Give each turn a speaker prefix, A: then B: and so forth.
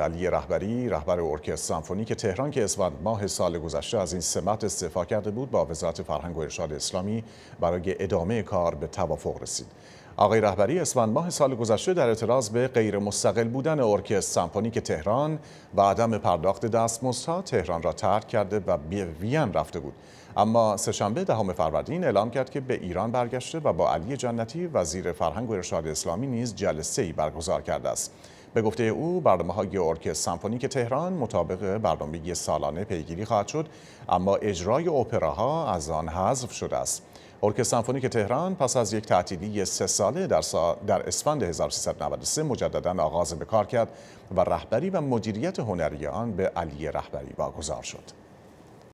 A: علی رهبری رهبر ارکستر سمفونیک تهران که اسفند ماه سال گذشته از این سمت استعفا کرده بود با وزارت فرهنگ و ارشاد اسلامی برای ادامه کار به توافق رسید. آقای رهبری اسفند ماه سال گذشته در اعتراض به غیر مستقل بودن ارکستر سمفونیک تهران و عدم پرداخت دستمزدها تهران را ترک کرده و به وین رفته بود. اما سهشنبه دهم فروردین اعلام کرد که به ایران برگشته و با علی جنتی وزیر فرهنگ و ارشاد اسلامی نیز جلسه ای برگزار کرده است. به گفته او برنامه های ارکستر سمفونیک تهران مطابق برنامه سالانه پیگیری خواهد شد اما اجرای اپراها از آن حذف شده است ارکستر سمفونیک تهران پس از یک تعطیلی سه ساله در, سا... در اسفند 1393 مجددا آغاز به کار کرد و رهبری و مدیریت هنری آن به علی رهبری واگذار شد.